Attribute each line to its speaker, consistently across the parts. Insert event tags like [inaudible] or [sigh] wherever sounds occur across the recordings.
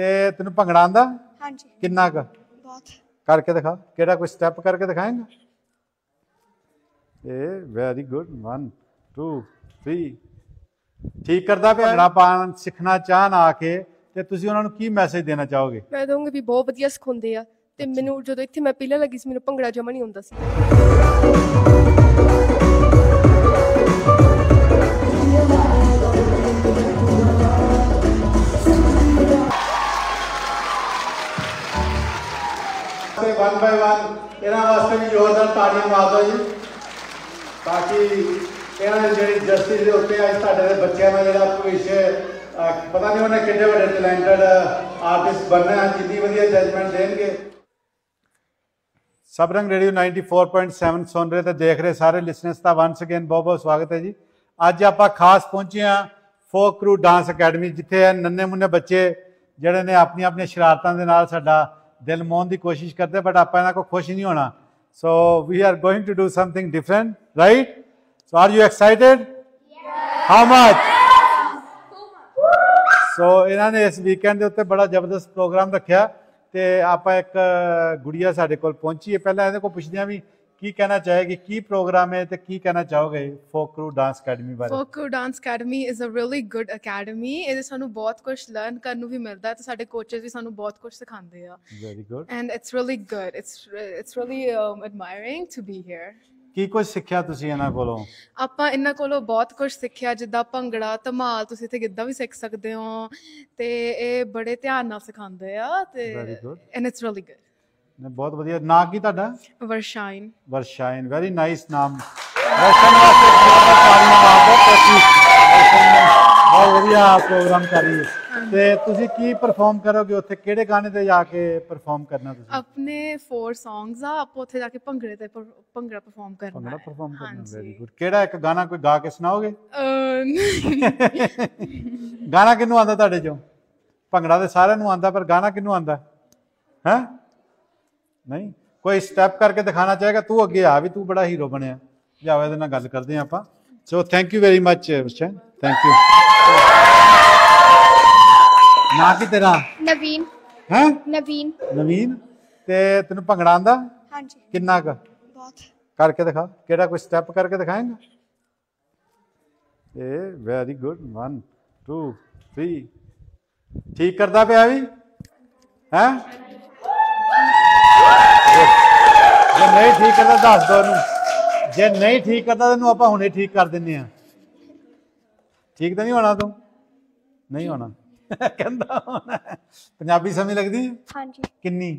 Speaker 1: ਤੇ ਤੈਨੂੰ ਭੰਗੜਾ ਆਂਦਾ
Speaker 2: ਹਾਂਜੀ।
Speaker 1: ਕਿੰਨਾ ਕੁ?
Speaker 2: ਬਹੁਤ।
Speaker 1: ਕਰਕੇ ਦਿਖਾ। ਕਿਹੜਾ ਕੋਈ ਸਟੈਪ ਕਰਕੇ ਦਿਖਾਏਂਗਾ? ਇਹ ਵੈਰੀ ਗੁੱਡ 1 2 3 ਠੀਕ ਕਰਦਾ ਪਿਆ ਭੰਗੜਾ ਪਾਉਣ ਸਿੱਖਣਾ ਚਾਹਨ ਆ ਕੇ। ਤੇ ਤੁਸੀਂ ਉਹਨਾਂ ਨੂੰ ਕੀ ਮੈਸੇਜ ਦੇਣਾ ਚਾਹੋਗੇ?
Speaker 3: ਮੈਂ ਦਊਂਗੀ ਵੀ ਬਹੁਤ ਵਧੀਆ ਸਿਖਾਉਂਦੇ ਆ। ਤੇ ਮੈਨੂੰ ਜਦੋਂ ਇੱਥੇ ਮੈਂ ਪਹਿਲਾਂ ਲੱਗੀ ਸੀ ਮੈਨੂੰ ਭੰਗੜਾ ਜਮਾ ਨਹੀਂ ਆਉਂਦਾ ਸੀ।
Speaker 1: ਵਨ ਬਾਈ ਵਨ ਇਹਨਾਂ ਵਾਸਤੇ ਵੀ ਜ਼ੋਰਦਾਰ ਤਾੜੀਆਂ ਮਾਰ ਦਿਓ ਜੀ। ਤਾਂ ਕਿ ਇਹਨਾਂ ਦੀ ਜਿਹੜੀ ਜਸਟਿਸ ਦੇ ਉੱਤੇ ਅੱਜ ਤੁਹਾਡੇ ਦੇ ਬੱਚਿਆਂ ਦਾ ਜਿਹੜਾ ਭਵਿੱਖ ਪਤਾ ਨਹੀਂ ਉਹਨੇ ਕਿੰਨੇ ਵੱਡੇ ਟੈਲੈਂਟਡ ਆਰਟਿਸਟ ਬਣਨਾ ਹੈ ਵਧੀਆ ਜਜਮੈਂਟ ਦੇਣਗੇ। ਸਬਰੰਗ ਰੇਡੀਓ 94.7 ਸੁਣ ਰਹੇ ਤੇ ਦੇਖ ਰਹੇ ਸਾਰੇ ਲਿਸਨਰਸ ਦਾ ਵਾਂਸ ਅਗੇਨ ਬਹੁਤ ਬਹੁਤ ਸਵਾਗਤ ਹੈ ਜੀ। ਅੱਜ ਆਪਾਂ ਖਾਸ ਪਹੁੰਚੇ ਹਾਂ ਫੋਕ ਕਰੂ ਡਾਂਸ ਅਕੈਡਮੀ ਜਿੱਥੇ ਨੰਨੇ ਮੁੰਨੇ ਬੱਚੇ ਜਿਹੜੇ ਨੇ ਆਪਣੀਆਂ ਆਪਣੀਆਂ ਸ਼ਰਾਰਤਾਂ ਦੇ ਨਾਲ ਸਾਡਾ ਦਿਲ ਮੋਹਣ ਦੀ ਕੋਸ਼ਿਸ਼ ਕਰਦੇ ਬਟ ਆਪਾਂ ਇਹਨਾਂ ਕੋ ਖੁਸ਼ ਨਹੀਂ ਹੋਣਾ। So we are going to do something different right so are you excited how much so ਇਹਨਾਂ ਨੇ ਇਸ ਵੀਕਐਂਡ ਦੇ ਉੱਤੇ ਬੜਾ ਜ਼ਬਰਦਸਤ ਪ੍ਰੋਗਰਾਮ ਰੱਖਿਆ ਤੇ ਆਪਾਂ ਇੱਕ ਗੁੜੀਆ ਸਾਡੇ ਕੋਲ ਪਹੁੰਚੀ ਹੈ। ਪਹਿਲਾਂ ਇਹਦੇ ਕੋਲ ਪੁੱਛਦੇ ਹਾਂ ਵੀ ਕੀ ਕਹਿਣਾ ਚਾਹੇਗੀ ਕੀ ਪ੍ਰੋਗਰਾਮ ਹੈ ਤੇ ਕੀ ਕਹਿਣਾ ਚਾਹੋਗੇ ਫੋਕ ਕਰੂ ਡਾਂਸ ਅਕੈਡਮੀ ਬਾਰੇ?
Speaker 3: Folk dance academy is a really good academy ਇਹਦੇ ਸਾਨੂੰ ਬਹੁਤ ਕੁਝ ਲਰਨ ਕਰਨ ਨੂੰ ਵੀ ਮਿਲਦਾ ਤੇ ਸਾਡੇ ਕੋਚਸ ਵੀ ਸਾਨੂੰ ਬਹੁਤ ਕੁਝ ਸਿਖਾਉਂਦੇ ਆ।
Speaker 1: Very good
Speaker 3: and it's really good it's it's really admiring to be here
Speaker 1: ਕੀ ਕੁਝ ਸਿੱਖਿਆ ਤੁਸੀਂ ਇਹਨਾਂ ਕੋਲੋਂ?
Speaker 3: ਆਪਾਂ ਇਹਨਾਂ ਕੋਲੋਂ ਬਹੁਤ ਕੁਝ ਸਿੱਖਿਆ ਜਿੱਦਾਂ ਭੰਗੜਾ ਧਮਾਲ ਤੁਸੀਂ ਇੱਥੇ ਗਿੱਧਾ ਵੀ ਸਿੱਖ ਸਕਦੇ ਹੋ ਤੇ ਇਹ ਬੜੇ ਧਿਆਨ ਨਾਲ ਸਿਖਾਉਂਦੇ ਆ ਤੇ. ਐਂਡ ਇਟਸ ਰੀਲੀ ਗੁੱਡ
Speaker 1: ਬਹੁਤ ਵਧੀਆ। ਨਾਂ ਕੀ ਤੁਹਾਡਾ?
Speaker 3: ਵਰਸ਼ਾਈਨ
Speaker 1: ਵਰਸ਼ਾਇਨ ਵੈਰੀ ਨਾਈਸ ਨਾਮ। ਵਰਸ਼ਨ ਵਾਸਤੇ ਬਹੁਤ ਸਾਰੀਆਂ ਮਾਰਦੇ ਕੋਸ਼ਿਸ਼ ਬਹੁਤ ਵਧੀਆ ਪ੍ਰੋਗਰਾਮ ਕਰ ਰਹੀ ਹੈ। ਤੇ ਤੁਸੀਂ ਕੀ ਪਰਫਾਰਮ ਕਰੋਗੇ? ਉੱਥੇ ਕਿਹੜੇ ਗਾਣੇ ਤੇ ਜਾ ਕੇ ਪਰਫਾਰਮ ਕਰਨਾ ਤੁਸੀਂ?
Speaker 3: ਆਪਣੇ ਫੋਰ ਸੌਂਗਸ ਆ ਆਪਾਂ ਉੱਥੇ ਜਾ ਕੇ ਭੰਗੜੇ ਤੇ ਪਰ- ਭੰਗੜਾ ਪਰਫਾਰਮ ਕਰਨਾ
Speaker 1: ਭੰਗੜਾ
Speaker 3: ਹੈ।
Speaker 1: ਪਰਫਾਰਮ ਕਰਨਾ
Speaker 3: ਹਾਂਜੀ।
Speaker 1: ਵੈਰੀ ਗੁੱਡ ਕਿਹੜਾ ਇੱਕ ਗਾਣਾ ਕੋਈ ਗਾ ਕੇ ਸੁਣਾਓਗੇ?
Speaker 3: ਅਹ,
Speaker 1: ਗਾਣਾ ਕਿਹਨੂੰ ਆਂਦਾ ਤੁਹਾਡੇ ਚੋਂ? ਭੰਗੜਾ ਤੇ ਸਾਰਿਆਂ ਨੂੰ ਆਂਦਾ ਪਰ ਗਾਣਾ ਕਿਹਨੂੰ ਆਂਦਾ ਹੈ? ਨਹੀਂ ਕੋਈ ਸਟੈਪ ਕਰਕੇ ਦਿਖਾਣਾ ਚਾਹੇਗਾ ਤੂੰ ਅੱਗੇ ਆ ਵੀ ਤੂੰ ਬੜਾ ਹੀਰੋ ਬਣਿਆ। ਜਾਓ ਇਹਦੇ ਨਾਲ ਗੱਲ ਕਰਦੇ ਹਾਂ ਆਪਾਂ। So thank you very much Varshan thank you ਨਾ ਕੀ ਤੇਰਾ?
Speaker 2: ਨਵੀਨ।
Speaker 1: ਹੈ?
Speaker 2: ਨਵੀਨ।
Speaker 1: ਨਵੀਨ? ਤੇ ਤੈਨੂੰ ਭੰਗੜਾ ਆਂਦਾ
Speaker 2: ਹਾਂਜੀ।
Speaker 1: ਕਿੰਨਾ ਕੁ?
Speaker 2: ਬਹੁਤ।
Speaker 1: ਕਰਕੇ ਦਿਖਾ। ਕਿਹੜਾ ਕੋਈ ਸਟੈਪ ਕਰਕੇ ਦਿਖਾਏਗਾ? ਇਹ ਵੈਰੀ ਗੁੱਡ 1 2 3 ਠੀਕ ਕਰਦਾ ਪਿਆ ਵੀ? ਹੈ? ਜੇ ਨਹੀਂ ਠੀਕ ਕਰਦਾ ਦੱਸ ਦੋ ਉਹਨੂੰ ਜੇ ਨਹੀਂ ਠੀਕ ਕਰਦਾ ਤੈਨੂੰ ਆਪਾਂ ਹੁਣੇ ਠੀਕ ਕਰ ਦਿੰਨੇ ਆ ਠੀਕ ਤਾਂ ਨਹੀਂ ਹੋਣਾ ਤੂੰ? ਨਹੀਂ ਹੋਣਾ। [laughs] ਕਹਿੰਦਾ ਹੋਣਾ। ਪੰਜਾਬੀ ਸਮਝ ਲੱਗਦੀ?
Speaker 2: ਹਾਂਜੀ।
Speaker 1: ਕਿੰਨੀ?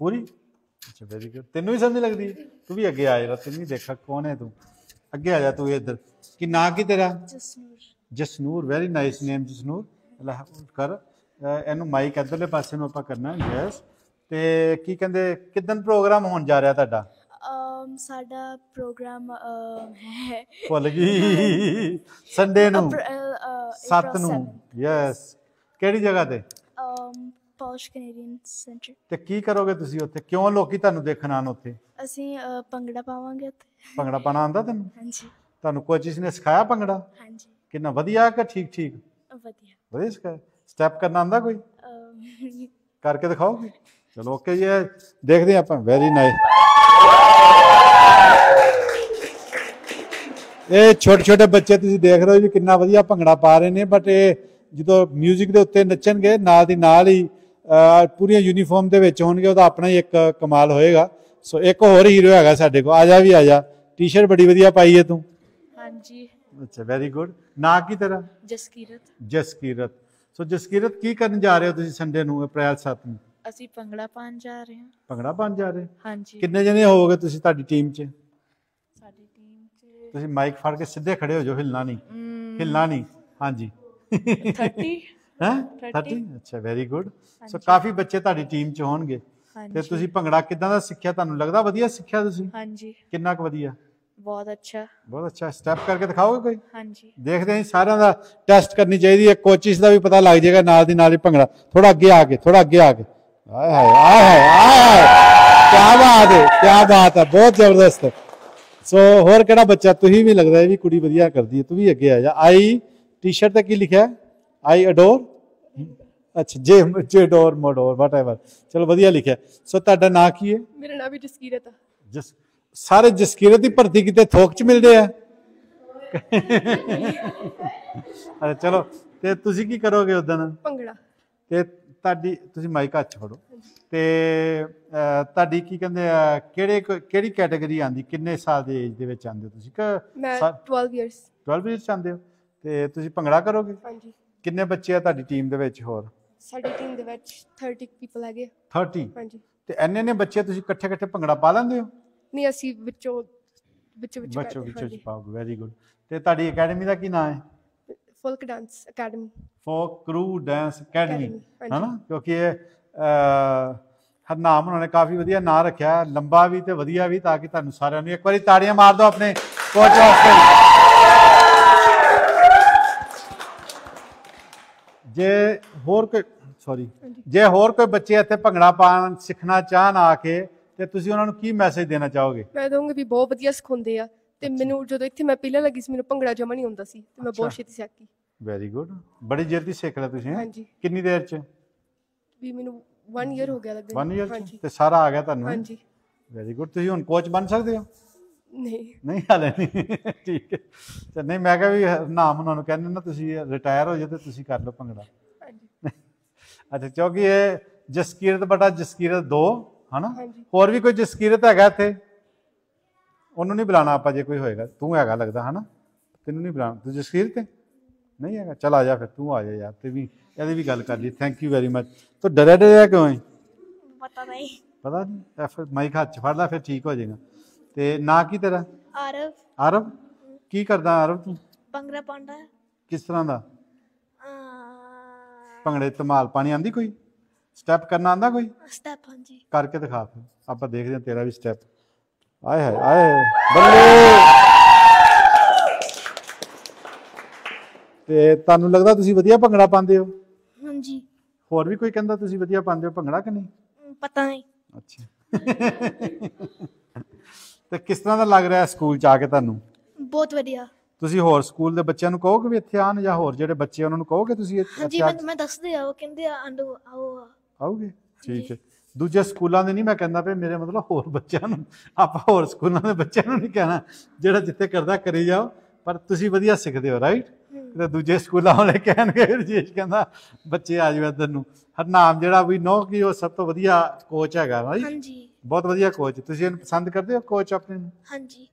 Speaker 1: ਪੂਰੀ? ਅੱਛਾ ਵੈਰੀ ਗੁੱਡ ਤੈਨੂੰ ਵੀ ਸਮਝ ਲੱਗਦੀ? ਤੂੰ ਵੀ ਅੱਗੇ ਆ ਜਾ ਤੈਨੂੰ ਵੀ ਦੇਖਾ ਕੌਣ ਹੈ ਤੂੰ। ਅੱਗੇ ਆ ਜਾ ਤੂੰ ਇੱਧਰ। ਕੀ ਨਾਂ ਕੀ ਤੇਰਾ?
Speaker 2: Jasnoor.
Speaker 1: Jasnoor very nice name Jasnoor. ਲੈ ਕਰ। ਇਹਨੂੰ ਮਾਈਕ ਇੱਧਰਲੇ ਪਾਸੇ ਨੂੰ ਆਪਾਂ ਕਰਨਾ ਯੈਸ ਤੇ ਕੀ ਕਹਿੰਦੇ ਕਿਦਨ ਪ੍ਰੋਗਰਾਮ ਹੋਣ ਜਾ ਰਿਹਾ ਤੁਹਾਡਾ?
Speaker 2: ਅਮ ਸਾਡਾ ਪ੍ਰੋਗਰਾਮ ਅਮ, ਹੈ।
Speaker 1: ਭੁੱਲ ਗਈ। ਸੰਡੇ ਨੂੰ।
Speaker 2: ਅਪ੍ਰੈਲ, ਅ,
Speaker 1: 7
Speaker 2: April
Speaker 1: ਨੂੰ।
Speaker 2: 7,
Speaker 1: ਯੈਸ ਕਿਹੜੀ ਜਗ੍ਹਾ ਤੇ?
Speaker 2: ਅਮ ਪੌਸ਼ ਕੈਨੇਡੀਅਨ ਸੈਂਟਰ
Speaker 1: ਤੇ ਕੀ ਕਰੋਗੇ ਤੁਸੀਂ ਉੱਥੇ? ਕਿਉਂ ਲੋਕੀ ਤੁਹਾਨੂੰ ਦੇਖਣ ਆਣ ਉੱਥੇ?
Speaker 2: ਅਸੀਂ ਅ, ਭੰਗੜਾ ਪਾਵਾਂਗੇ ਉੱਥੇ।
Speaker 1: ਭੰਗੜਾ ਪਾਣਾ ਆਂਦਾ ਤੈਨੂੰ?
Speaker 2: ਹਾਂਜੀ।
Speaker 1: ਤੁਹਾਨੂੰ ਕੋਚਿਸ ਨੇ ਸਿਖਾਇਆ ਭੰਗੜਾ?
Speaker 2: ਹਾਂਜੀ।
Speaker 1: ਕਿੰਨਾ ਵਧੀਆ ਕਿ ਠੀਕ ਠੀਕ
Speaker 2: ਵਧੀਆ।
Speaker 1: ਵਧੀਆ ਸਿਖਾਇਆ। ਸਟੈਪ ਕਰਨਾ ਆਂਦਾ ਕੋਈ?
Speaker 2: ਅਮ,
Speaker 1: ਕਰਕੇ ਦਿਖਾਓਗੇ? ਚਲੋ ਓਕੇ ਜੀ ਦੇਖਦੇ ਆਪਾਂ। ਵੈਰੀ ਨਾਈਸ ਇਹ ਛੋਟੇ ਛੋਟੇ ਬੱਚੇ ਤੁਸੀਂ ਦੇਖ ਰਹੇ ਹੋ ਜੀ ਕਿੰਨਾ ਵਧੀਆ ਭੰਗੜਾ ਪਾ ਰਹੇ ਨੇ ਬਟ ਇਹ ਜਦੋਂ 뮤직 ਦੇ ਉੱਤੇ ਨੱਚਣਗੇ ਨਾਲ ਦੀ ਨਾਲ ਹੀ ਪੂਰੀਆਂ ਯੂਨੀਫਾਰਮ ਦੇ ਵਿੱਚ ਹੋਣਗੇ ਉਹਦਾ ਆਪਣਾ ਹੀ ਇੱਕ ਕਮਾਲ ਹੋਏਗਾ। ਸੋ ਇੱਕ ਹੋਰ ਹੀਰੋ ਹੈਗਾ ਸਾਡੇ ਕੋਲ। ਆ ਜਾ ਵੀ ਆ ਜਾ। ਟੀ-ਸ਼ਰਟ ਬੜੀ ਵਧੀਆ ਪਾਈ ਹੈ ਤੂੰ।
Speaker 2: ਹਾਂਜੀ।
Speaker 1: ਅੱਛਾ ਵੈਰੀ ਗੁੱਡ ਨਾਂ ਕੀ ਤੇਰਾ?
Speaker 2: ਜਸਕੀਰਤ।
Speaker 1: ਜਸਕੀਰਤ। ਸੋ ਜਸਕੀਰਤ ਕੀ ਕਰਨ ਜਾ ਰਹੇ ਹੋ ਤੁਸੀਂ ਸੰਡੇ ਨੂੰ ਅਪ੍ਰੈਲ 7 ਨੂੰ?
Speaker 2: ਅਸੀਂ ਭੰਗੜਾ ਪਾਉਣ ਜਾ ਰਹੇ ਹਾਂ।
Speaker 1: ਭੰਗੜਾ ਪਾਉਣ ਜਾ ਰਹੇ?
Speaker 2: ਹਾਂਜੀ।
Speaker 1: ਕਿੰਨੇ ਜਣੇ ਹੋਵੋਗੇ ਤੁਸੀਂ ਤੁਹਾਡੀ ਟੀਮ 'ਚ?
Speaker 2: ਸਾਡੀ ਟੀਮ ਚ
Speaker 1: ਤੁਸੀਂ ਮਾਈਕ ਫੜ ਕੇ ਸਿੱਧੇ ਖੜੇ ਹੋ ਜਾਓ ਹਿੱਲਣਾ ਨਹੀਂ। ਹਿੱਲਣਾ ਨਹੀਂ ਹਾਂਜੀ।
Speaker 2: 30
Speaker 1: ਹੈ?
Speaker 2: 30
Speaker 1: 30 ਅੱਛਾ ਵੈਰੀ ਗੁੱਡ ਸੋ ਕਾਫੀ ਬੱਚੇ ਤੁਹਾਡੀ ਟੀਮ 'ਚ ਹੋਣਗੇ। ਤੇ ਤੁਸੀਂ ਭੰਗੜਾ ਕਿਦਾਂ ਦਾ ਸਿੱਖਿਆ ਤੁਹਾਨੂੰ ਲੱਗਦਾ? ਵਧੀਆ ਸਿੱਖਿਆ ਤੁਸੀਂ?
Speaker 2: ਹਾਂਜੀ।
Speaker 1: ਕਿੰਨਾ ਕੁ ਵਧੀਆ?
Speaker 2: ਬਹੁਤ ਅੱਛਾ।
Speaker 1: ਬਹੁਤ ਅੱਛਾ। ਸਟੈਪ ਕਰਕੇ ਦਿਖਾਓਗੇ ਕੋਈ?
Speaker 2: ਹਾਂਜੀ।
Speaker 1: ਦੇਖਦੇ ਹਾਂ ਸਾਰਿਆਂ ਦਾ ਟੈਸਟ ਕਰਨੀ ਚਾਹੀਦੀ ਹੈ। ਕੋਚਿਸ ਦਾ ਵੀ ਪਤਾ ਲੱਗ ਜਾਏਗਾ ਨਾਲ ਦੀ ਨਾਲ ਹੀ ਭੰਗੜਾ। ਥੋੜਾ ਅੱਗੇ ਆ ਕੇ ਥੋੜਾ ਅੱਗੇ ਆ ਕੇ। ਆਏ ਹਾਏ ਆਏ ਹਾਏ ਆਏ ਕੀ ਬਾਤ ਹੈ ਕੀ ਬਾਤ ਹੈ ਬਹੁਤ ਜ਼ਬਰਦਸਤ। ਸੋ ਹੋਰ ਕਿਹੜਾ ਬੱਚਾ? ਤੁਸੀਂ ਵੀ ਲੱਗਦਾ ਇਹ ਵੀ ਕੁੜੀ ਵਧੀਆ ਕਰਦੀ ਹੈ ਤੂੰ ਵੀ ਅੱਗੇ ਆ ਜਾ। ਆਈ ਟੀ-ਸ਼ਰਟ ਤੇ ਕੀ ਲਿਖਿਆ? ਆਈ ਅਡੋਰ ਅੱਛਾ ਜੇ ਜੇ ਡੋਰ ਮੋਡੋਰ ਵਾਟਐਵਰ ਚਲੋ ਵਧੀਆ ਲਿਖਿਆ। ਸੋ ਤੁਹਾਡਾ ਨਾਂ ਕੀ ਹੈ?
Speaker 3: ਮੇਰਾ ਨਾਮ ਵੀ ਜਸਕੀਰਤ ਆ।
Speaker 1: ਜਸ ਸਾਰੇ ਜਸਕੀਰਤ ਦੀ ਭਰਤੀ ਕਿਤੇ ਥੋਕ ਚ ਮਿਲਦੇ ਆ? [laughs] ਅੱਛਾ ਚਲੋ ਤੇ ਤੁਸੀਂ ਕੀ ਕਰੋਗੇ ਉਦੋਂ
Speaker 3: ਭੰਗੜਾ।
Speaker 1: ਤੇ ਤੁਹਾਡੀ ਤੁਸੀਂ ਮਾਈਕ ਹੱਥ 'ਚ ਫੜੋ। ਤੇ ਤੁਹਾਡੀ ਕੀ ਕਹਿੰਦੇ ਆ ਕਿਹੜੇ ਕਿਹੜੀ ਕੈਟਾਗਰੀ ਆਂਦੀ ਕਿੰਨੇ ਸਾਲ ਦੀ ਏਜ ਦੇ ਵਿੱਚ ਆਂਦੇ ਹੋ ਤੁਸੀਂ? ਕਿ
Speaker 3: ਮੈਂ
Speaker 1: ਸਾ-
Speaker 3: 12 ਇਅਰਸ
Speaker 1: 12 ਇਅਰਸ ਆਂਦੇ ਹੋ? ਤੇ ਤੁਸੀਂ ਭੰਗੜਾ ਕਰੋਗੇ?
Speaker 3: ਹਾਂਜੀ।
Speaker 1: ਕਿੰਨੇ ਬੱਚੇ ਆ ਤੁਹਾਡੀ ਟੀਮ ਦੇ ਵਿੱਚ ਹੋਰ?
Speaker 3: ਸਾਡੀ ਟੀਮ ਦੇ ਵਿੱਚ 30 ਪੀਪਲ ਹੈਗੇ ਆ।
Speaker 1: 30
Speaker 3: ਹਾਂਜੀ।
Speaker 1: ਤੇ ਇੰਨੇ ਨੇ ਬੱਚੇ ਤੁਸੀਂ ਇਕੱਠੇ ਇਕੱਠੇ ਭੰਗੜਾ ਪਾ ਲੈਂਦੇ ਹੋ?
Speaker 3: ਨਹੀਂ ਅਸੀਂ ਵਿੱਚੋਂ ਵਿੱਚੋਂ ਵਿੱਚ
Speaker 1: ਬੱਚੋ ਵਿੱਚੋਂ ਚ ਪਾਓਗੇ ਵੈਰੀ ਗੁੱਡ ਤੇ ਤੁਹਾਡੀ ਅਕੈਡਮੀ ਦਾ ਕੀ ਨਾਮ ਹੈ?
Speaker 3: Folk dance academy
Speaker 1: folk crew dance academy. ਹਨਾ? ਕਿਉਂਕਿ ਇਹ ਅਹ, ਹਰਨਾਮ ਉਹਨਾਂ ਨੇ ਕਾਫੀ ਵਧੀਆ ਨਾਂ ਰੱਖਿਆ ਲੰਬਾ ਵੀ ਤੇ ਵਧੀਆ ਵੀ ਤਾਂ ਕਿ ਤੁਹਾਨੂੰ ਸਾਰਿਆਂ ਨੂੰ ਇੱਕ ਵਾਰੀ ਤਾੜੀਆਂ ਮਾਰ ਦਿਓ ਆਪਣੇ ਕੋਚ ਵਾਸਤੇ। ਜੇ ਹੋਰ ਕੋਈ ਸੌਰੀ। ਜੇ ਹੋਰ ਕੋਈ ਬੱਚੇ ਇੱਥੇ ਭੰਗੜਾ ਪਾਉਣ ਸਿੱਖਣਾ ਚਾਹਣ ਆ ਕੇ ਤੇ ਤੁਸੀਂ ਉਹਨਾਂ ਨੂੰ ਕੀ ਮੈਸੇਜ ਦੇਣਾ ਚਾਹੋਗੇ?
Speaker 3: ਮੈਂ ਕਹੂੰਗੀ ਵੀ ਬਹੁਤ ਵਧੀਆ ਸਿਖਾਉਂਦੇ ਆ। ਤੇ ਮੈਨੂੰ ਜਦੋਂ ਇੱਥੇ ਮੈਂ ਪਹਿਲਾਂ ਲੱਗੀ ਸੀ ਮੈਨੂੰ ਭੰਗੜਾ ਜਮਾ ਨਹੀਂ ਆਉਂਦਾ ਸੀ ਤੇ ਮੈਂ ਬਹੁਤ
Speaker 1: ਅੱਛਾ।
Speaker 3: ਛੇਤੀ ਸਿੱਖ ਗਈ
Speaker 1: ਵੈਰੀ ਗੁੱਡ ਬੜੀ ਜਲਦੀ ਸਿੱਖ ਲਿਆ ਤੁਸੀਂ ਹੈਂ?
Speaker 3: ਹਾਂਜੀ।
Speaker 1: ਕਿੰਨੀ ਦੇਰ ਚ?
Speaker 3: ਵੀ ਮੈਨੂੰ 1 ਇਅਰ ਹੋ ਗਿਆ ਲੱਗਣ
Speaker 1: 1 ਇਅਰ ਚ?
Speaker 3: ਹਾਂਜੀ।
Speaker 1: ਤੇ ਸਾਰਾ ਆ ਗਿਆ ਤੁਹਾਨੂੰ
Speaker 3: ਹਾਂਜੀ।
Speaker 1: ਵੈਰੀ ਗੁੱਡ ਤੁਸੀਂ ਹੁਣ ਕੋਚ ਬਣ ਸਕਦੇ ਹੋ?
Speaker 3: ਨਹੀਂ।
Speaker 1: ਨਹੀਂ ਹਾਲੇ ਨਹੀਂ। ਠੀਕ ਹੈ। ਤੇ ਨਹੀਂ ਮੈਂ ਕਿਹਾ ਵੀ ਨਾਮ ਉਹਨਾਂ ਨੂੰ ਕਹਿੰਦੇ ਨਾ ਤੁਸੀਂ ਰਿਟਾਇਰ ਹੋ ਜਾਓ ਤੇ ਤੁਸੀਂ ਕਰ ਲਓ ਭੰਗੜਾ।
Speaker 3: ਹਾਂਜੀ।
Speaker 1: ਅੱਛਾ ਕਿਉਂਕਿ ਇਹ ਜਸਕੀਰਤ ਬਟਾ ਜਸਕੀਰਤ 2 ਹਨਾ?
Speaker 3: ਹਾਂਜੀ।
Speaker 1: ਹੋਰ ਵੀ ਕੋਈ ਜਸਕੀਰਤ ਹੈਗਾ ਇੱਥੇ? ਉਹਨੂੰ ਨਹੀਂ ਬੁਲਾਣਾ ਆਪਾਂ ਜੇ ਕੋਈ ਹੋਏਗਾ। ਤੂੰ ਹੈਗਾ ਲੱਗਦਾ ਹਨਾ? ਤੈਨੂੰ ਨਹੀਂ ਬੁਲਾਣਾ ਤੂੰ ਜਸਕੀਰਤ ਹੈ ਨਹੀਂ ਹੈਗਾ। ਚਲ ਆ ਜਾ ਫਿਰ ਤੂੰ ਆ ਜਾ ਯਾਰ ਤੇ ਵੀ ਇਹਦੀ ਵੀ ਗੱਲ ਕਰ ਲਈ। ਥੈਂਕ ਯੂ ਵੈਰੀ ਮਚ ਤੂੰ ਡਰਿਆ ਡਰਿਆ ਕਿਉਂ ਹੈ
Speaker 2: ਪਤਾ ਨਹੀਂ।
Speaker 1: ਪਤਾ ਨਹੀਂ। ਫਿਰ ਮਾਈਕ ਹੱਥ 'ਚ ਫੜ ਲੈ ਫਿਰ ਠੀਕ ਹੋ ਜਾਏਗਾ। ਤੇ ਨਾਂ ਕੀ ਤੇਰਾ?
Speaker 2: ਆਰਵ।
Speaker 1: ਆਰਵ? ਕੀ ਕਰਦਾ ਆਰਵ ਤੂੰ?
Speaker 2: ਭੰਗੜਾ ਪਾਉਂਦਾ।
Speaker 1: ਕਿਸ ਤਰ੍ਹਾਂ ਦਾ? ਭੰਗੜੇ ਧਮਾਲ ਪਾਣੀ ਆਂਦੀ ਕੋਈ? ਸਟੈਪ ਕਰਨਾ ਆਂਦਾ ਕੋਈ?
Speaker 2: ਸਟੈਪ ਹਾਂਜੀ।
Speaker 1: ਕਰਕੇ ਦਿਖਾ ਫਿਰ। ਆਪਾਂ ਦੇਖਦੇ ਹਾਂ ਤੇਰਾ ਵੀ ਸਟੈਪ ਆਏ ਹਾਏ ਆਏ ਬੱਲੇ। ਤੇ ਤੁਹਾਨੂੰ ਲੱਗਦਾ ਤੁਸੀਂ ਵਧੀਆ ਭੰਗੜਾ ਪਾਉਂਦੇ ਹੋ?
Speaker 2: ਹਾਂਜੀ।
Speaker 1: ਹੋਰ ਵੀ ਕੋਈ ਕਹਿੰਦਾ ਤੁਸੀਂ ਵਧੀਆ ਪਾਉਂਦੇ ਹੋ ਭੰਗੜਾ ਕਿ ਨਹੀਂ?
Speaker 2: ਪਤਾ ਨਹੀਂ।
Speaker 1: ਅੱਛਾ। ਤੇ ਕਿਸ ਤਰ੍ਹਾਂ ਦਾ ਲੱਗ ਰਿਹਾ ਸਕੂਲ ਚ ਆ ਕੇ ਤੁਹਾਨੂੰ?
Speaker 2: ਬਹੁਤ ਵਧੀਆ।
Speaker 1: ਤੁਸੀਂ ਹੋਰ ਸਕੂਲ ਦੇ ਬੱਚਿਆਂ ਨੂੰ ਕਹੋਗੇ ਵੀ ਇੱਥੇ ਆਣ ਜਾਂ ਹੋਰ ਜਿਹੜੇ ਬੱਚੇ ਉਹਨਾਂ ਨੂੰ ਕਹੋਗੇ ਤੁਸੀਂ ਇੱਥੇ
Speaker 2: ਹਾਂਜੀ ਮੈਂ ਮੈਂ ਦੱਸਦੇ ਆ ਉਹ ਕਹਿੰਦੇ ਆ ਆਂਡੋ ਆਓ
Speaker 1: ਆਓਗੇ? ਠੀਕ ਹੈ। ਦੂਜੇ ਸਕੂਲਾਂ ਦੇ ਨਹੀਂ ਮੈਂ ਕਹਿੰਦਾ ਪਏ ਮੇਰੇ ਮਤਲਬ ਹੋਰ ਬੱਚਿਆਂ ਨੂੰ ਆਪਾਂ ਹੋਰ ਸਕੂਲਾਂ ਦੇ ਬੱਚਿਆਂ ਨੂੰ ਨਹੀਂ ਕਹਿਣਾ ਜਿਹੜਾ ਜਿੱਥੇ ਕਰਦਾ ਕਰੀ ਜਾਓ ਪਰ ਤੁਸੀਂ ਵਧੀਆ ਸਿੱਖਦੇ ਹੋ ਰਾਈਟ ਤੇ ਦੂਜੇ ਸਕੂਲਾਂ ਵਾਲੇ ਕਹਿਣਗੇ ਰਜੇਸ਼ ਕਹਿੰਦਾ ਬੱਚੇ ਆ ਜਾਓ ਇੱਧਰ ਨੂੰ। ਹਰਨਾਮ ਜਿਹੜਾ ਵੀ ਨੋ ਕਿ ਉਹ ਸਭ ਤੋਂ ਵਧੀਆ ਕੋਚ ਹੈਗਾ ਰਾਈਟ
Speaker 2: ਹਾਂਜੀ।
Speaker 1: ਬਹੁਤ ਵਧੀਆ ਕੋਚ ਤੁਸੀਂ ਇਹਨੂੰ ਪਸੰਦ ਕਰਦੇ ਹੋ ਕੋਚ ਆਪਣੇ ਨੂੰ?
Speaker 2: ਹਾਂਜੀ।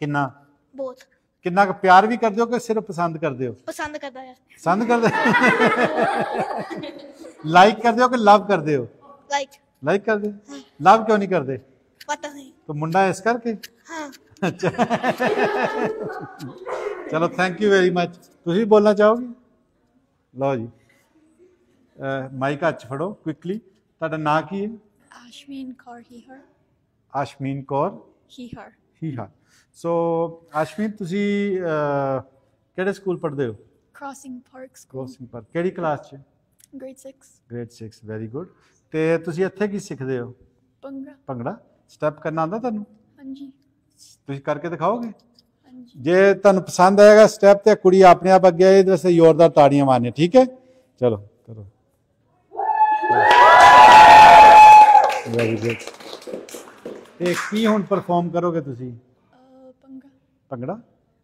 Speaker 1: ਕਿੰਨਾ?
Speaker 2: ਬਹੁਤ।
Speaker 1: ਕਿੰਨਾ ਕੁ ਪਿਆਰ ਵੀ ਕਰਦੇ ਹੋ ਕਿ ਸਿਰਫ ਪਸੰਦ ਕਰਦੇ ਹੋ?
Speaker 2: ਪਸੰਦ ਕਰਦਾ ਹੈ
Speaker 1: ਪਸੰਦ ਕਰਦੇ? [laughs] ਲਾਈਕ ਕਰਦੇ ਹੋ ਕਿ ਲਵ ਕਰਦੇ ਹੋ?
Speaker 2: ਲਾਈਕ
Speaker 1: ਲਾਈਕ ਕਰਦੇ? ਲਵ ਕਿਉਂ ਨਹੀਂ ਕਰਦੇ?
Speaker 2: ਪਤਾ ਨਹੀਂ।
Speaker 1: ਤਾਂ ਮੁੰਡਾ ਇਸ ਕਰਕੇ?
Speaker 2: ਹਾਂ।
Speaker 1: ਅੱਛਾ। ਚਲੋ ਥੈਂਕ ਯੂ ਵੈਰੀ ਮਚ ਤੁਸੀਂ ਬੋਲਣਾ ਚਾਹੋਗੇ? ਲਓ ਜੀ। ਮਾਈਕ ਹੱਥ ਫੜੋ ਕੁਇਕਲੀ ਤੁਹਾਡਾ ਨਾਂ ਕੀ ਹੈ?
Speaker 2: ਆਸ਼ਮੀਨ ਕੌਰ ਹੀਹਰ
Speaker 1: ਆਸ਼ਮੀਨ ਕੌਰ
Speaker 2: ਹੀਹਰ
Speaker 1: ਹੀ ਹਾਂ ਸੋ ਆਸ਼ਮੀਨ ਤੁਸੀਂ ਕਿਹੜੇ ਸਕੂਲ ਪੜ੍ਹਦੇ ਹੋ?
Speaker 2: ਕ੍ਰਾਸਿੰਗ ਪਾਰਕ ਸਕੂਲ
Speaker 1: ਕ੍ਰੋਸਿੰਗ ਪਰ ਕਿਹੜੀ ਕਲਾਸ 'ਚ?
Speaker 2: ਗ੍ਰੇਡ 6
Speaker 1: ਗ੍ਰੇਡ 6 ਵੈਰੀ ਗੁੱਡ ਤੇ ਤੁਸੀਂ ਇੱਥੇ ਕੀ ਸਿੱਖਦੇ ਹੋ?
Speaker 2: ਭੰਗੜਾ।
Speaker 1: ਭੰਗੜਾ? ਸਟੈਪ ਕਰਨਾ ਆਉਂਦਾ ਤੁਹਾਨੂੰ?
Speaker 2: ਹਾਂਜੀ।
Speaker 1: ਤੁਸੀਂ ਕਰਕੇ ਦਿਖਾਓਗੇ?
Speaker 2: ਹਾਂਜੀ।
Speaker 1: ਜੇ ਤੁਹਾਨੂੰ ਪਸੰਦ ਆਏਗਾ ਸਟੈਪ ਤੇ ਕੁੜੀ ਆਪਣੇ ਆਪ ਅੱਗੇ ਆਏ ਵਾਸਤੇ ਜ਼ੋਰਦਾਰ ਤਾੜੀਆਂ ਮਾਰਨੀਆਂ ਠੀਕ ਹੈ? ਚਲੋ ਕਰੋ। ਵੈਰੀ ਗੁੱਡ ਤੇ ਕੀ ਹੁਣ ਪਰਫਾਰਮ ਕਰੋਗੇ ਤੁਸੀਂ?
Speaker 2: ਅਹ, ਭੰਗੜਾ।
Speaker 1: ਭੰਗੜਾ?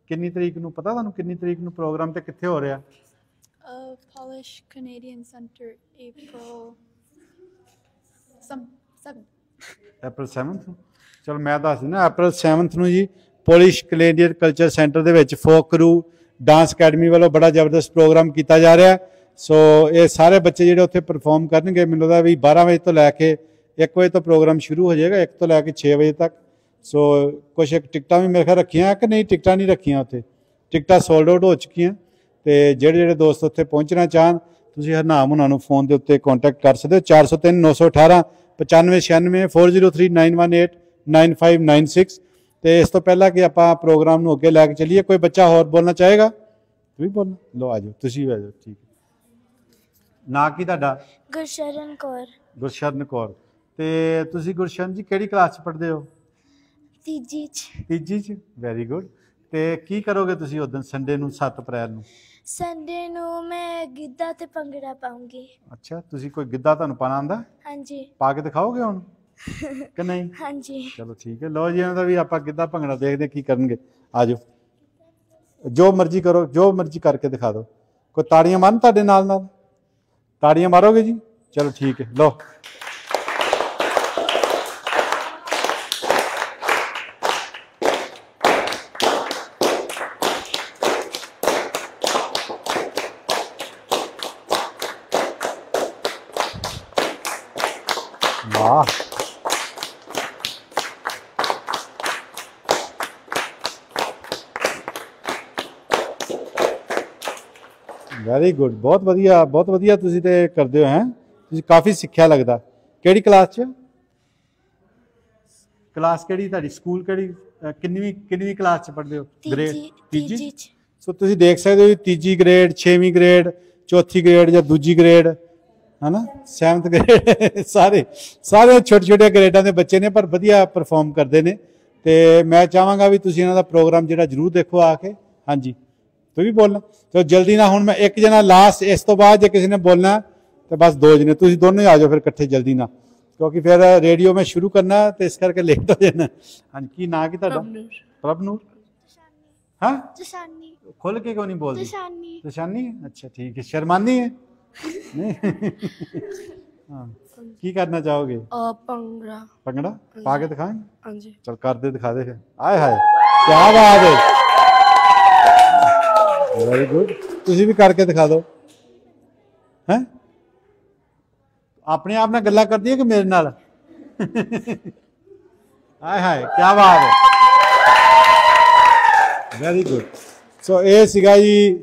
Speaker 1: ਕਿੰਨੀ ਤਰੀਕ ਨੂੰ ਪਤਾ ਤੁਹਾਨੂੰ ਕਿੰਨੀ ਤਰੀਕ ਨੂੰ ਪ੍ਰੋਗਰਾਮ ਤੇ ਕਿੱਥੇ ਹੋ ਰਿਹਾ?
Speaker 2: uh, Polish Canadian Center, April.
Speaker 1: ਅਪ੍ਰੈਲ 7th ਨੂੰ ਚਲੋ ਮੈਂ ਦੱਸ ਦਿੰਦਾ ਅਪ੍ਰੈਲ 7th ਨੂੰ ਜੀ ਪੋਲਿਸ਼ ਕੈਨੇਡੀਅਨ ਕਲਚਰ ਸੈਂਟਰ ਦੇ ਵਿੱਚ ਫੋਕ ਕਰੂ ਡਾਂਸ ਅਕੈਡਮੀ ਵੱਲੋਂ ਬੜਾ ਜ਼ਬਰਦਸਤ ਪ੍ਰੋਗਰਾਮ ਕੀਤਾ ਜਾ ਰਿਹਾ। ਸੋ ਇਹ ਸਾਰੇ ਬੱਚੇ ਜਿਹੜੇ ਉੱਥੇ ਪਰਫਾਰਮ ਕਰਨਗੇ, ਮੈਨੂੰ ਲੱਗਦਾ ਵੀ 12 ਵਜੇ ਤੋਂ ਲੈ ਕੇ 1 ਵਜੇ ਤੋਂ ਪ੍ਰੋਗਰਾਮ ਸ਼ੁਰੂ ਹੋ ਜਾਏਗਾ 1 ਤੋਂ ਲੈ ਕੇ 6 ਵਜੇ ਤੱਕ। ਸੋ ਕੁਝ ਇੱਕ ਟਿਕਟਾਂ ਵੀ ਮੇਰੇ ਖਿਆਲ ਰੱਖੀਆਂ ਕਿ ਨਹੀਂ, ਟਿਕਟਾਂ ਨਹੀਂ ਰੱਖੀਆਂ ਉੱਥੇ। ਟਿਕਟਾਂ ਸੋਲਡ ਆਊਟ ਹੋ ਚੁੱਕੀਆਂ। ਤੇ ਜਿਹੜੇ ਜਿਹੜੇ ਦੋਸਤ ਉੱਥੇ ਪਹੁੰਚਣਾ ਚਾਹਣ ਤੁਸੀਂ ਹਰਨਾਮ ਉਹਨਾਂ ਨੂੰ ਫੋਨ ਦੇ ਉੱਤੇ ਕੰਟੈਕਟ ਕਰ ਸਕਦੇ ਹੋ। 403 918 9596 403918 9596 ਤੇ ਇਸ ਤੋਂ ਪਹਿਲਾਂ ਕਿ ਆਪਾਂ ਪ੍ਰੋਗਰਾਮ ਨੂੰ ਅੱਗੇ ਲੈ ਕੇ ਚੱਲੀਏ ਕੋਈ ਬੱਚਾ ਹੋਰ ਬੋਲਣਾ ਚਾਹੇਗਾ? ਤੂੰ ਵੀ ਬੋਲ। ਲੋ ਆਜੋ ਤੁਸੀਂ ਵੀ ਆਜੋ ਠੀਕ ਨਾਂ ਕੀ ਤੁਹਾਡਾ?
Speaker 2: Gursharan Kaur,
Speaker 1: Gursharan Kaur. ਤੇ ਤੁਸੀਂ ਗੁਰਸ਼ਰਨ ਜੀ ਕਿਹੜੀ ਕਲਾਸ ਚ ਪੜ੍ਹਦੇ ਹੋ?
Speaker 2: ਤੀਜੀ ਚ।
Speaker 1: ਤੀਜੀ ਚ? ਵੈਰੀ ਗੁੱਡ ਤੇ ਕੀ ਕਰੋਗੇ ਤੁਸੀਂ ਉਦੋਂ ਸੰਡੇ ਨੂੰ 7 ਅਪ੍ਰੈਲ ਨੂੰ?
Speaker 2: ਸੰਡੇ ਨੂੰ ਮੈਂ ਗਿੱਧਾ ਤੇ ਭੰਗੜਾ ਪਾਉਂਗੀ।
Speaker 1: ਅੱਛਾ ਤੁਸੀਂ ਕੋਈ ਗਿੱਧਾ ਤੁਹਾਨੂੰ ਪਾਣਾ ਆਂਦਾ
Speaker 2: ਹਾਂਜੀ।
Speaker 1: ਪਾ ਕੇ ਦਿਖਾਓਗੇ ਹੁਣ ਕਿ ਨਹੀਂ? [laughs]
Speaker 2: ਹਾਂਜੀ।
Speaker 1: ਚਲੋ ਠੀਕ ਹੈ। ਲੋ ਜੀ ਇਹਨਾਂ ਦਾ ਵੀ ਆਪਾਂ ਗਿੱਧਾ ਭੰਗੜਾ ਦੇਖਦੇ ਕੀ ਕਰਨਗੇ। ਆਜੋ। ਜੋ ਮਰਜ਼ੀ ਕਰੋ ਜੋ ਮਰਜ਼ੀ ਕਰਕੇ ਦਿਖਾ ਦਿਓ। ਕੋਈ ਤਾੜੀਆਂ ਮਾਰਨ ਤੁਹਾਡੇ ਨਾਲ ਨਾਲ ਤਾੜੀਆਂ ਮਾਰੋਗੇ ਜੀ? ਚਲੋ ਠੀਕ ਹੈ। ਲੋ ਵੈਰੀ ਗੁੱਡ ਬਹੁਤ ਵਧੀਆ ਬਹੁਤ ਵਧੀਆ ਤੁਸੀਂ ਤੇ ਕਰਦੇ ਹੋ ਹੈ? ਤੁਸੀਂ ਕਾਫੀ ਸਿੱਖਿਆ ਲੱਗਦਾ। ਕਿਹੜੀ ਕਲਾਸ 'ਚ? ਕਲਾਸ ਕਿਹੜੀ ਤੁਹਾਡੀ? ਸਕੂਲ ਕਿਹੜੀ? ਅਹ ਕਿੰਨਵੀਂ ਕਿੰਨਵੀਂ ਕਲਾਸ 'ਚ ਪੜ੍ਹਦੇ ਹੋ?
Speaker 2: ਤੀਜੀ ਤੀਜੀ? ਚ।
Speaker 1: ਸੋ ਤੁਸੀਂ ਦੇਖ ਸਕਦੇ ਹੋ ਵੀ ਤੀਜੀ ਗ੍ਰੇਡ 6ਵੀਂ ਗ੍ਰੇਡ ਚੌਥੀ ਗ੍ਰੇਡ ਜਾਂ ਦੂਜੀ ਗ੍ਰੇਡ ਹਨਾ? 7th ਗ੍ਰੇਡ [laughs] ਸਾਰੇ ਸਾਰੇ ਛੋਟੇ ਛੋਟੇ ਗ੍ਰੇਡਾਂ ਦੇ ਬੱਚੇ ਨੇ ਪਰ ਵਧੀਆ ਪਰਫਾਰਮ ਕਰਦੇ ਨੇ। ਤੇ ਮੈਂ ਚਾਹਾਂਗਾ ਵੀ ਤੁਸੀਂ ਇਹਨਾਂ ਦਾ ਪ੍ਰੋਗਰਾਮ ਜਿਹੜਾ ਜਰੂਰ ਦੇਖੋ ਆ ਕੇ। ਹਾਂਜੀ। ਤੂੰ ਵੀ ਬੋਲਣਾ। ਤੇ ਜਲਦੀ ਨਾਲ ਹੁਣ ਮੈਂ ਇੱਕ ਜਣਾ ਲਾਸਟ ਇਸ ਤੋਂ ਬਾਅਦ ਜੇ ਕਿਸੇ ਨੇ ਬੋਲਣਾ ਤੇ ਬਸ ਦੋ ਜਣੇ ਤੁਸੀਂ ਦੋਨੋਂ ਹੀ ਆ ਜਾਓ ਫਿਰ ਇਕੱਠੇ ਜਲਦੀ ਨਾਲ। ਕਿਉਂਕਿ ਫਿਰ ਰੇਡੀਓ ਮੈਂ ਸ਼ੁਰੂ ਕਰਨਾ ਤੇ ਇਸ ਕਰਕੇ ਲੇਟ ਹੋ ਜਾਣਾ। ਹਾਂਜੀ ਕੀ ਨਾਂ ਕੀ ਤੁਹਾਡਾ? ਪ੍ਰਭ ਨੂਰ ਹਾਂ?
Speaker 2: ਤੁਸ਼ਾਨੀ
Speaker 1: ਖੁੱਲ ਕੇ ਕਿਉਂ ਨਹੀਂ ਬੋਲਦੀ?
Speaker 2: ਤੁਸ਼ਾਨੀ
Speaker 1: ਨਿਸ਼ਾਨੀ ਹੈ ਅੱਛਾ ਠੀਕ ਹੈ। ਸ਼ਰਮਾਨੀ ਹੈ? ਨਹੀਂ। ਹਾਂ। ਕੀ ਕਰਨਾ ਚਾਹੋਗੇ?
Speaker 4: ਭੰਗੜਾ।
Speaker 1: ਭੰਗੜਾ? ਪਾ ਕੇ ਦਿਖਾएं
Speaker 4: ਹਾਂਜੀ।
Speaker 1: ਚਲ ਕਰਦੇ ਦਿਖਾ ਦੇ ਫਿਰ। ਆਏ ਹਾਏ ਕੀ ਬਾਤ ਹੈ। ਵੈਰੀ ਗੁੱਡ ਤੁਸੀਂ ਵੀ ਕਰਕੇ ਦਿਖਾ ਦਿਓ। ਹੈ? ਆਪਣੇ ਆਪ ਨਾਲ ਗੱਲਾਂ ਕਰਦੀ ਹੈ ਕਿ ਮੇਰੇ ਨਾਲ? ਆਏ ਹਾਏ ਕੀ ਬਾਤ ਹੈ। ਵੈਰੀ ਗੁੱਡ ਸੋ ਇਹ ਸੀਗਾ ਜੀ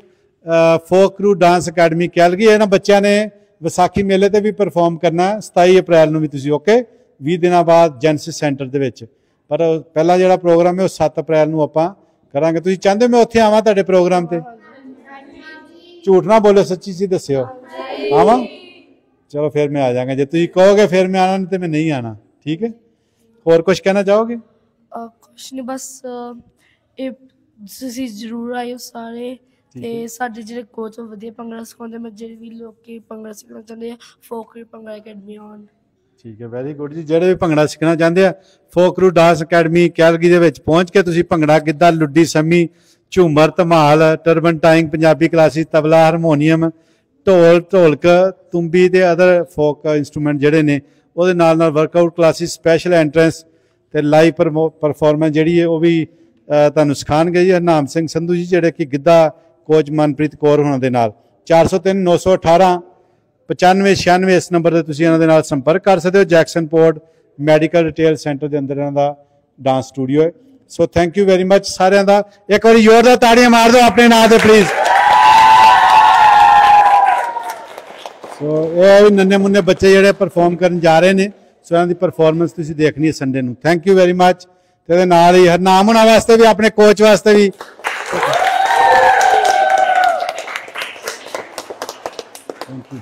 Speaker 1: ਫੋਕ ਰੂ ਡਾਂਸ ਅਕੈਡਮੀ ਕੈਲਗਰੀ ਇਹਨਾਂ ਬੱਚਿਆਂ ਨੇ ਵਿਸਾਖੀ ਮੇਲੇ ਤੇ ਵੀ ਪਰਫਾਰਮ ਕਰਨਾ ਹੈ। 27 ਅਪ੍ਰੈਲ ਨੂੰ ਵੀ ਤੁਸੀਂ ਓਕੇ 20 ਦਿਨਾਂ ਬਾਅਦ ਜੈਂਸਿਸ ਸੈਂਟਰ ਦੇ ਵਿੱਚ। ਪਰ ਪਹਿਲਾ ਜਿਹੜਾ ਪ੍ਰੋਗਰਾਮ ਹੈ, ਉਹ 7 ਅਪ੍ਰੈਲ ਨੂੰ ਆਪਾਂ ਕਰਾਂਗੇ। ਤੁਸੀਂ ਚਾਹੁੰਦੇ ਹੋ ਮੈਂ ਉੱਥੇ ਆਵਾਂ ਤੁਹਾਡੇ ਪ੍ਰੋਗਰਾਮ ਤੇ? ਝੂਠ ਨਾ ਬੋਲੋ ਸੱਚੀ ਸੀ ਦੱਸਿਓ। ਆਵਾਂ? ਚਲੋ ਫਿਰ ਮੈਂ ਆ ਜਾਵਾਂਗਾ। ਜੇ ਤੁਸੀਂ ਕਹੋਗੇ ਫਿਰ ਮੈਂ ਆਣਾ ਨਹੀਂ ਤੇ ਮੈਂ ਨਹੀਂ ਆਣਾ ਠੀਕ ਹੈ? ਹੋਰ ਕੁਝ ਕਹਿਣਾ ਚਾਹੋਗੇ?
Speaker 4: ਕੁਛ ਨਹੀਂ ਬਸ ਇਹ ਤੁਸੀਂ ਜ਼ਰੂਰ ਆਇਓ ਸਾਰੇ। ਤੇ ਸਾਡੇ ਜਿਹੜੇ ਕੋਚ ਵਧੀਆ ਭੰਗੜਾ ਸਿਖਾਉਂਦੇ ਮੈਂ ਜਿਹੜੇ ਵੀ ਲੋਕੀ ਭੰਗੜਾ ਸਿੱਖਣਾ ਚਾਹੁੰਦੇ ਆ ਫੋਕ ਭੰਗੜਾ ਅਕੈਡਮੀ ਆਉਣ।
Speaker 1: ਠੀਕ ਹੈ ਵੈਰੀ ਗੁੱਡ ਜੀ। ਜਿਹੜੇ ਵੀ ਭੰਗੜਾ ਸਿੱਖਣਾ ਚਾਹੁੰਦੇ ਆ ਫੋਕਰੂ ਡਾਂਸ ਅਕੈਡਮੀ ਕੈਲਗਰੀ ਦੇ ਵਿੱਚ ਪਹੁੰਚ ਕੇ ਤੁਸੀਂ bhangra Giddha Luddi Sammi Jhumar, Dhamal turban tying Punjabi classic tabla harmonium dhol, dholak, tumbi ਤੇ ਅਦਰ ਫੋਕ ਇਨਸਟਰੂਮੈਂਟ ਜਿਹੜੇ ਨੇ, ਉਹਦੇ ਨਾਲ ਨਾਲ ਵਰਕਆਊਟ ਕਲਾਸਿਸ ਸਪੈਸ਼ਲ ਐਂਟਰੈਂਸ ਤੇ ਲਾਈਵ ਪਰਫਾਰਮੈਂਸ ਜਿਹੜੀ ਹੈ ਉਹ ਵੀ ਤੁਹਾਨੂੰ ਸਿਖਾਣਗੇ ਜੀ। ਹਰਨਾਮ ਸਿੰਘ ਸੰਧੂ ਜੀ, ਜਿਹੜੇ ਕਿ ਗਿੱਧਾ ਕੋਚ ਮਨਪ੍ਰੀਤ ਕੌਰ ਹੋਣਾ ਦੇ ਨਾਲ। 403 918 95 96 ਇਸ ਨੰਬਰ ਤੇ ਤੁਸੀਂ ਇਹਨਾਂ ਦੇ ਨਾਲ ਸੰਪਰਕ ਕਰ ਸਕਦੇ ਹੋ। Jackson Port medical retail centre ਦੇ ਅੰਦਰ ਇਹਨਾਂ ਦਾ ਡਾਂਸ ਸਟੂਡੀਓ ਹੈ। So thank you very much ਸਾਰਿਆਂ ਦਾ। ਇੱਕ ਵਾਰੀ ਜ਼ੋਰ ਦਾ ਤਾੜੀਆਂ ਮਾਰ ਦਿਓ ਆਪਣੇ ਨਾਂ ਤੇ ਪਲੀਜ਼ ਸੋ ਇਹ ਵੀ ਨੰਨੇ ਮੁੰਨੇ ਬੱਚੇ ਜਿਹੜੇ ਪਰਫਾਰਮ ਕਰਨ ਜਾ ਰਹੇ ਨੇ। ਸੋ ਇਹਨਾਂ ਦੀ ਪਰਫਾਰਮੈਂਸ ਤੁਸੀਂ ਦੇਖਣੀ ਹੈ ਸੰਡੇ ਨੂੰ। ਥੈਂਕ ਯੂ ਵੈਰੀ ਮੱਚ ਤੇ ਇਹਦੇ ਨਾਲ ਹੀ ਹਰਨਾਮ ਹੋਣਾ ਵਾਸਤੇ ਵੀ, ਆਪਣੇ ਕੋਚ ਵਾਸਤੇ ਵੀ। ਥੈਂਕ ਯੂ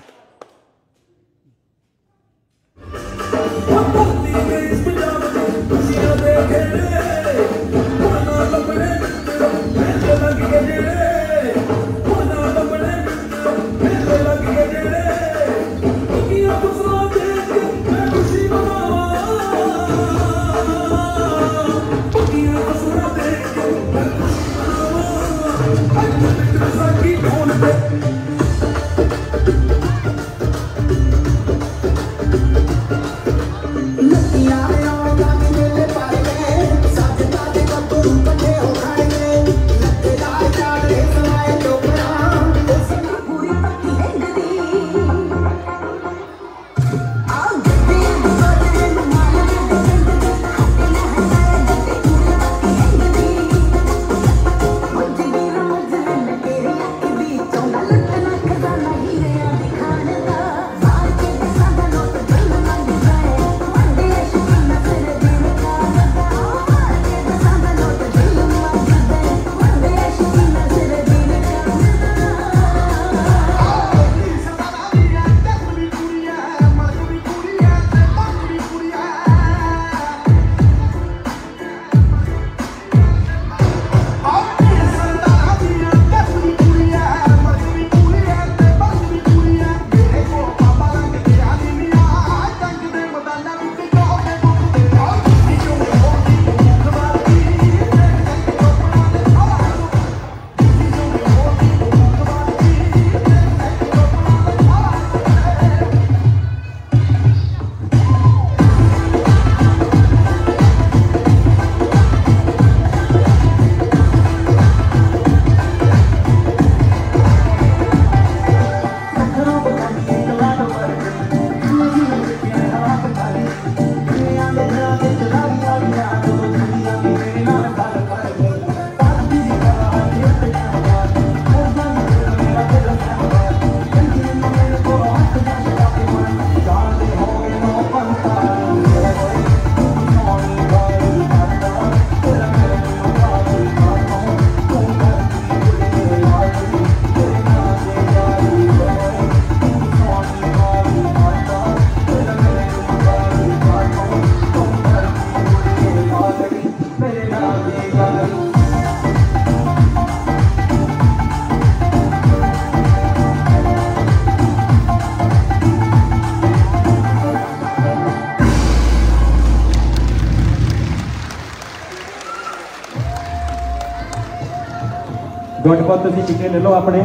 Speaker 5: ਗੁੱਟਪੁੱਤ ਤੁਸੀਂ ਟਿੱਕੇ ਲੈ ਲਓ ਆਪਣੇ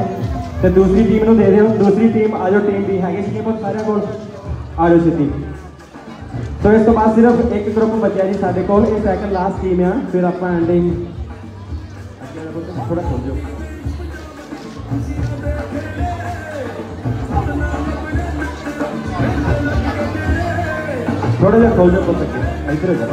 Speaker 5: ਤੇ ਦੂਸਰੀ ਟੀਮ ਨੂੰ ਦੇ ਦਿਓ। ਦੂਸਰੀ ਟੀਮ ਆਜੋ ਟੀਮ ਵੀ ਹੈਗੀ ਸੀ ਬਹੁਤ ਸਾਰਿਆਂ ਕੋਲ। ਆਜੋ ਸਿੱਧੀ ਸੋ ਇਸ ਤੋਂ ਬਾਅਦ ਸਿਰਫ ਇੱਕ ਗਰੁੱਪ ਬਚਿਆ ਜੀ ਸਾਡੇ ਕੋਲ। ਇਹ ਸੈਕੰਡ ਲਾਸਟ ਟੀਮ ਆ। ਫਿਰ ਆਪਾਂ ਐਂਡਿੰਗ ਥੋੜਾ ਖੋਲ ਦਿਓ। ਥੋੜਾ ਜਿਹਾ ਖੋਲ ਦਿਓ ਪੁੱਤ ਇੱਧਰ ਜਾ।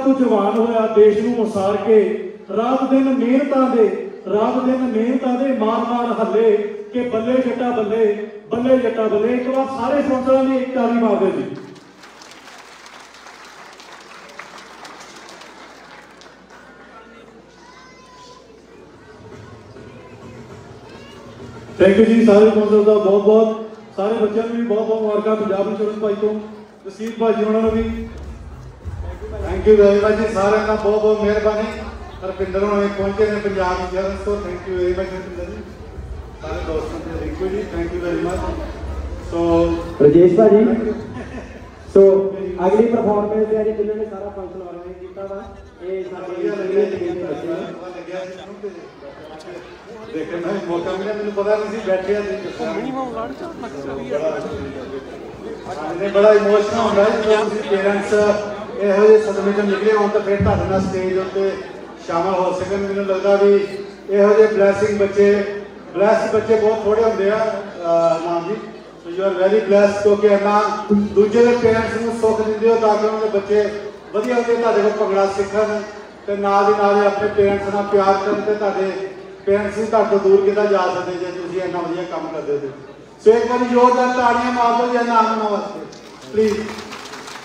Speaker 6: ਤੂੰ
Speaker 7: ਜਵਾਨ ਹੋਇਆ, ਦੇਸ਼ ਨੂੰ ਉਸਾਰ ਕੇ, ਰਾਤ ਦਿਨ ਮਿਹਨਤਾਂ ਦੇ, ਰਾਤ ਦਿਨ ਮਿਹਨਤਾਂ ਦੇ ਮਾਰ ਮਾਰ ਹੱਲੇ ਕਿ ਬੱਲੇ ਜੱਟਾ ਬੱਲੇ ਬੱਲੇ ਜੱਟਾ ਬੱਲੇ, ਇੱਕ ਵਾਰ ਸਾਰੇ ਸਪਾਂਸਰਾਂ ਦੀ ਇੱਕ ਤਾਲੀ ਮਾਰ ਜੀ ਥੈਂਕ ਯੂ ਜੀ ਸਾਰੇ ਸਪਾਂਸਰ ਦਾ ਬਹੁਤ ਬਹੁਤ, ਸਾਰੇ ਬੱਚਿਆਂ ਨੂੰ ਵੀ ਬਹੁਤ ਬਹੁਤ ਮੁਬਾਰਕਾਂ, ਪੰਜਾਬ ਇੰਸ਼ੋਰੈਂਸ ਭਾਈ ਤੋਂ ਰਸੀਦ ਭਾਜੀ ਉਹਨਾਂ ਨੂੰ ਵੀ।
Speaker 1: ਥੈਂਕ ਯੂ ਵੈਰੀ ਮਚ ਜੀ ਸਾਰਿਆਂ ਦਾ ਬਹੁਤ ਬਹੁਤ ਮਿਹਰਬਾਨੀ। ਹਰਪਿੰਦਰ ਹੋਣੇ ਪਹੁੰਚੇ ਨੇ ਪੰਜਾਬ ਇੰਸ਼ੋਰੈਂਸ ਤੋਂ thank you very much Harpinder ji. ਸਾਰੇ ਦੋਸਤਾਂ ਦੇ ਥੈਂਕ ਯੂ ਜੀ thank you very much so
Speaker 5: Rajesh ਭਾਜੀ ਸੋ ਅਗਲੀ ਪਰਫਾਰਮੈਂਸ ਦੇ ਅੱਜ ਜਿਨ੍ਹਾਂ ਨੇ ਸਾਰਾ ਫੰਕਸ਼ਨ ਆਰਗੇਨਾਈਜ਼ ਕੀਤਾ ਵਾ। ਇਹ ਸਾਡੇ
Speaker 1: ਵਧੀਆ ਲੱਗਿਆ ਜੀ ਕਿੰਨੇ ਬੱਚੇ ਨੇ। ਪਤਾ ਲੱਗਿਆ ਸੀ ਮੈਨੂੰ ਤੇ ਦੇਖਣ ਦਾ ਮੌਕਾ ਮਿਲਿਆ ਮੈਨੂੰ ਪਤਾ ਨਹੀਂ ਸੀ ਬੈਠਿਆ ਸੀ ਮਿਨੀਮਮ ਗਾਰਡ ਚ ਨੇ ਬੜਾ ਇਮੋਸ਼ਨਲ ਹੁੰਦਾ ਹੈ ਜਦੋਂ ਤੁਸੀਂ ਪੇਰੈਂਟਸ ਇਹੋ ਜਿਹੇ ਸਦਮੇ ਚੋਂ ਨਿਕਲੇ, ਹੋਣ ਤਾਂ ਫਿਰ ਤੁਹਾਡੇ ਨਾਲ ਸਟੇਜ ਉੱਤੇ ਸ਼ਾਮਲ ਹੋ ਸਕਣ। ਮੈਨੂੰ ਲੱਗਦਾ ਵੀ ਇਹੋ ਜਿਹੇ ਬਲੇਸਿੰਗ ਬੱਚੇ ਬਲੈਸ ਬੱਚੇ ਬਹੁਤ ਥੋੜੇ ਹੁੰਦੇ ਆ ਨਾਮ ਜੀ। So you are very bless ਕਿਉਂਕਿ ਇੰਨਾ ਦੂਜੇ ਦੇ ਪੇਰੈਂਟਸ ਨੂੰ ਸੁੱਖ ਦਿੰਦੇ ਹੋ ਤਾਂ ਕਿ ਉਹਨਾਂ ਦੇ ਬੱਚੇ ਵਧੀਆ ਵਧੀਆ ਤੁਹਾਡੇ ਕੋਲ ਭੰਗੜਾ ਸਿੱਖਣ ਤੇ ਨਾਲ ਦੀ ਨਾਲ ਹੀ ਆਪਣੇ ਪੇਰੈਂਟਸ ਨਾਲ ਪਿਆਰ ਕਰਨ ਤੇ ਤੁਹਾਡੇ ਪੇਰੈਂਟਸ ਵੀ ਤੁਹਾਡੇ ਤੋਂ ਦੂਰ ਕਿੱਦਾਂ ਜਾ ਸਕਦੇ ਜੇ ਤੁਸੀਂ ਇੰਨਾ ਵਧੀਆ ਕੰਮ ਕਰਦੇ ਹੋ। ਸੋ ਇੱਕ ਵਾਰੀ ਜ਼ੋਰਦਾਰ ਤਾੜੀਆਂ ਮਾਰ ਦਿਓ ਜੀ ਇਹਨਾਂ ਆਗਮਨਾਂ ਵਾਸਤੇ ਪਲੀਜ਼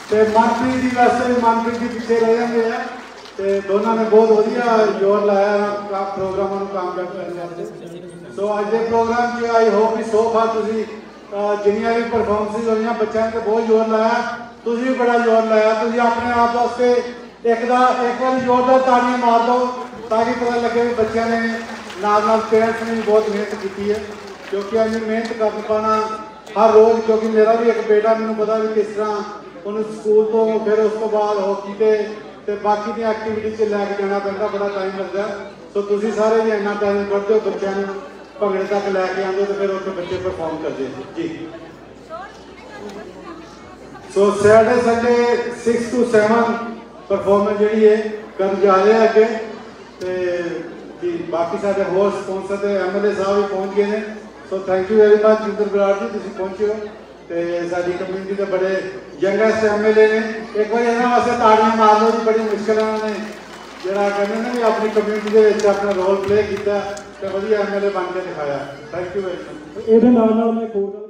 Speaker 1: ਤੇ ਮਨਪ੍ਰੀਤ ਦੀ ਵਾਸਤੇ ਵੀ ਮਨਪ੍ਰੀਤ ਜੀ ਪਿੱਛੇ ਰਹਿ ਜਾਂਦੇ ਆ। ਤੇ ਦੋਨਾਂ ਨੇ ਬਹੁਤ ਵਧੀਆ ਜ਼ੋਰ ਲਾਇਆ ਕਾ ਪ੍ਰੋਗਰਾਮਾਂ ਨੂੰ ਕੰਮ ਕਰਨ ਵਾਸਤੇ। ਸੋ ਅੱਜ ਦੇ ਪ੍ਰੋਗਰਾਮ 'ਚ ਆਈ ਹੋਪ ਕਿ ਸੋਫਾ ਤੁਸੀਂ ਜਿੰਨੀਆਂ ਵੀ ਪਰਫਾਰਮੈਂਸਿਸ ਹੋਈਆਂ, ਬੱਚਿਆਂ ਨੇ ਤਾਂ ਬਹੁਤ ਜ਼ੋਰ ਲਾਇਆ। ਤੁਸੀਂ ਵੀ ਬੜਾ ਜ਼ੋਰ ਲਾਇਆ। ਤੁਸੀਂ ਆਪਣੇ ਆਪ ਵਾਸਤੇ ਇੱਕ ਦਾ, ਇੱਕ ਵਾਰੀ ਜ਼ੋਰਦਾਰ ਤਾੜੀਆਂ ਮਾਰ ਦਿਓ ਤਾਂ ਕਿ ਪਤਾ ਲੱਗੇ ਵੀ ਬੱਚਿਆਂ ਨੇ ਨਾਲ ਨਾਲ ਪੇਰੈਂਟਸ ਨੇ ਵੀ ਬਹੁਤ ਮਿਹਨਤ ਕੀਤੀ ਹੈ। ਕਿਉਂਕਿ ਇੰਨੀ ਮਿਹਨਤ ਕਰਨ ਪਾਣਾ ਹਰ ਰੋਜ਼, ਕਿਉਂਕਿ ਮੇਰਾ ਵੀ ਇੱਕ ਬੇਟਾ, ਮੈਨੂੰ ਪਤਾ ਵੀ ਕਿਸ ਤਰ੍ਹਾਂ ਉਹਨੂੰ ਸਕੂਲ ਤੋਂ ਫਿਰ ਉਸ ਤੋਂ ਬਾਅਦ ਹਾਕੀ ਤੇ ਤੇ ਬਾਕੀ ਦੀਆਂ ਐਕਟੀਵਿਟੀਜ਼ 'ਚ ਲੈ ਕੇ ਜਾਣਾ ਪੈਂਦਾ, ਬੜਾ ਟਾਈਮ ਲੱਗਦਾ। ਸੋ ਤੁਸੀਂ ਸਾਰੇ ਵੀ ਇੰਨਾ ਟਾਈਮ ਕੱਢਦੇ ਹੋ, ਬੱਚਿਆਂ ਨੂੰ ਭੰਗੜੇ ਤੱਕ ਲੈ ਕੇ ਆਉਂਦੇ ਤੇ ਫਿਰ ਉੱਥੇ ਬੱਚੇ ਪਰਫਾਰਮ ਕਰਦੇ ਜੀ। ਸੋ ਸੈਟਰਡੇ ਸੰਡੇ 6 ਤੋਂ 7 ਪਰਫਾਰਮੈਂਸ ਜਿਹੜੀ ਹੈ, ਕਰਨ ਜਾ ਰਹੇ ਆ ਅੱਗੇ। ਤੇ ਜੀ, ਬਾਕੀ ਸਾਡੇ ਹੋਰ ਸਪਾਂਸਰ ਤੇ ਐਮਐਲਏ ਸਾਹਿਬ ਵੀ ਪਹੁੰਚ ਗਏ ਨੇ। So thank you very much Jinder Brar ji, ਤੁਸੀਂ ਪਹੁੰਚੇ ਹੋ। ਤੇ ਸਾਡੀ ਕਮਿਊਨਿਟੀ ਦੇ ਬੜੇ ਯੰਗੈਸਟ ਐਮਐਲਏ ਨੇ। ਇੱਕ ਵਾਰੀ ਇਹਨਾਂ ਵਾਸਤੇ ਤਾੜੀਆਂ ਮਾਰ ਲਓ ਜੀ ਬੜੀ ਮੁਸ਼ਕਲ ਨਾਲ ਨੇ। ਜਿਹੜਾ ਕਹਿੰਦੇ ਨੇ ਵੀ ਆਪਣੀ ਕਮਿਊਨਿਟੀ ਦੇ ਵਿੱਚ ਆਪਣਾ ਰੋਲ ਪਲੇ ਕੀਤਾ ਤੇ ਵਧੀਆ ਐਮਐਲਏ ਬਣ ਕੇ ਦਿਖਾਇਆ। ਥੈਂਕ ਯੂ ਵੈਰੀ ਮਚ
Speaker 7: ਇਹਦੇ ਨਾਲ ਨਾਲ ਮੈਂ ਹੋਰ